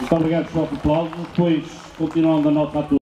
Muito obrigado, pessoal, pelo aplauso. Depois, continuando a nossa atuação.